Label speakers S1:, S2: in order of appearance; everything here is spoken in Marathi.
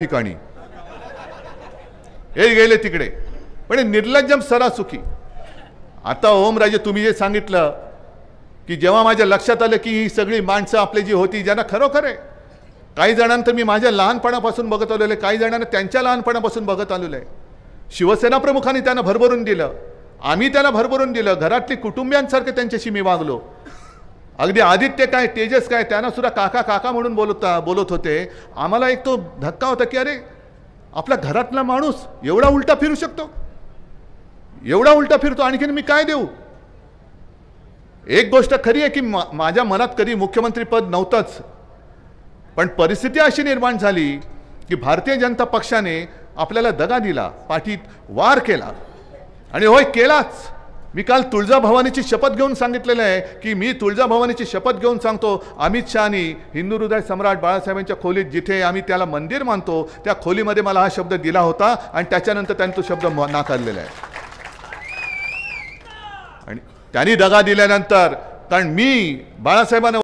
S1: ठिकाणी. हे गेले तिकडे. पण हे निर्लज्जम सरासुखी. आता ओमराजे तुम्ही जे सांगितलं की जेव्हा माझ्या लक्षात आलं की ही सगळी माणसं आपली जी होती ज्यांना खरोखर आहे. काही जणांना तर मी माझ्या लहानपणापासून बघत आलेलो आहे काही जणांना त्यांच्या लहानपणापासून बघत आलेलो आहे. शिवसेना प्रमुखांनी त्यांना भरभरून दिलं. आम्ही त्यांना भरभरून दिलं. घरातली कुटुंबियांसारखे त्यांच्याशी मी वागलो. अगदी आदित्य काय तेजस काय त्यांना सुद्धा काका काका म्हणून बोलता बोलत होते. आम्हाला एक तो धक्का होता की अरे आपल्या घरातला माणूस एवढा उलटा फिरू शकतो? एवढा उलटा फिरतो आणखीन मी काय देऊ? एक गोष्ट खरी आहे की मा माझ्या मनात कधी मुख्यमंत्री पद नव्हतंच. पण परिस्थिती अशी निर्माण झाली की भारतीय जनता पक्षाने आपल्याला दगा दिला पाठीत वार केला. आणि होय केलाच. मी काल तुळजाभवानीची शपथ घेऊन सांगितलेलं आहे की मी तुळजाभवानीची शपथ घेऊन सांगतो अमित शहानी हिंदू हृदय सम्राट बाळासाहेबांच्या खोलीत जिथे आम्ही त्याला मंदिर मानतो त्या खोलीमध्ये मला हा शब्द दिला होता आणि त्याच्यानंतर त्यांनी तो शब्द नाकारलेला आहे. आणि त्यांनी दगा दिल्यानंतर कारण मी बाळासाहेबांना